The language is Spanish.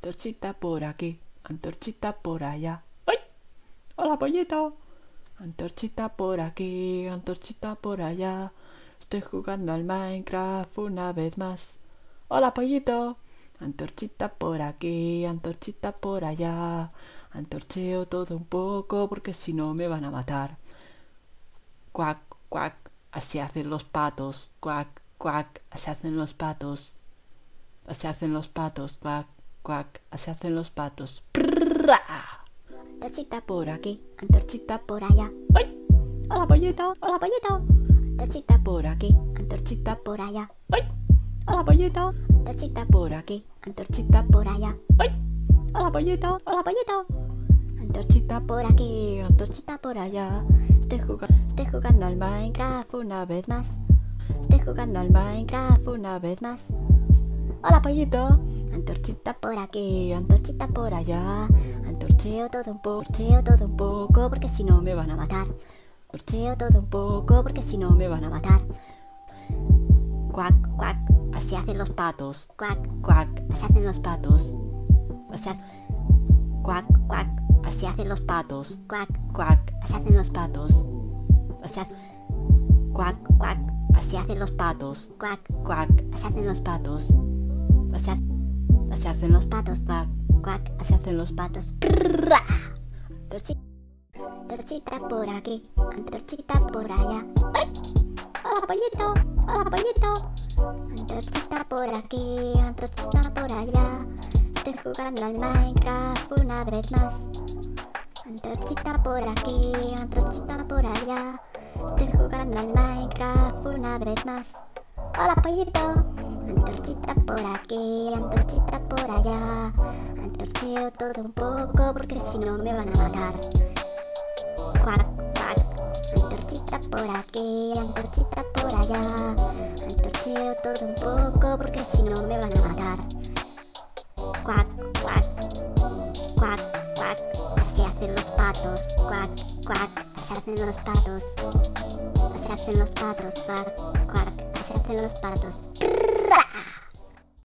Antorchita por aquí, antorchita por allá. ¡Ay! ¡Hola, pollito! Antorchita por aquí, antorchita por allá. Estoy jugando al Minecraft una vez más. ¡Hola, pollito! Antorchita por aquí, antorchita por allá. Antorcheo todo un poco porque si no me van a matar. Cuac, cuac, así hacen los patos. Cuac, cuac, así hacen los patos. Así hacen los patos, cuac, cuac, así hacen los patos. Antorchita por aquí, antorchita por allá. ¡Ay! ¡Hola, pollito! Hola, pollito. Antorchita por aquí, antorchita por allá. ¡Ay! ¡Hola, pollito! Antorchita por aquí, antorchita por allá. ¡Ay! ¡Hola, pollito! Hola, pollito. Antorchita por aquí, antorchita por allá. Estoy jugando, Estoy jugando al Minecraft una vez más. Estoy jugando al Minecraft una vez más. Hola, pollito. Antorchita Por aquí, antorchita por allá. Antorcheo todo un poco, Torcheo todo un poco porque si no me van a matar. antorcheo Torcheo todo un poco porque si no me van a matar. cuac, Cuac, así hacen los patos. cuac, Cuac, así hacen los patos. así ha- Cuac, cuac, así hacen los patos. cuac, Cuac, así hacen los patos. así ha- Cuac, cuac, así hacen los patos. cuac, Cuac, así hacen los patos. Así, así hacen los Patos, cuac, cuac, así hacen los patos. Torchi- Antorchita por aquí, antorchita por allá. Hola, pollito. Hola, pollito. Antorchita por aquí, antorchita por allá. Estoy jugando al Minecraft una vez más. Antorchita por aquí, antorchita por allá. Estoy jugando al Minecraft una vez más. Hola, pollito. Antorchita por aquí, antorchita por allá. Antorcheo todo un poco porque si no me van a matar. Cuac, cuac. Antorchita por aquí, antorchita por allá. Antorcheo todo un poco porque si no me van a matar. Cuac, cuac. Cuac, cuac. Así hacen los patos. Cuac, cuac. Así hacen los patos. Así hacen los patos. Cuac, cuac. Así hacen los patos.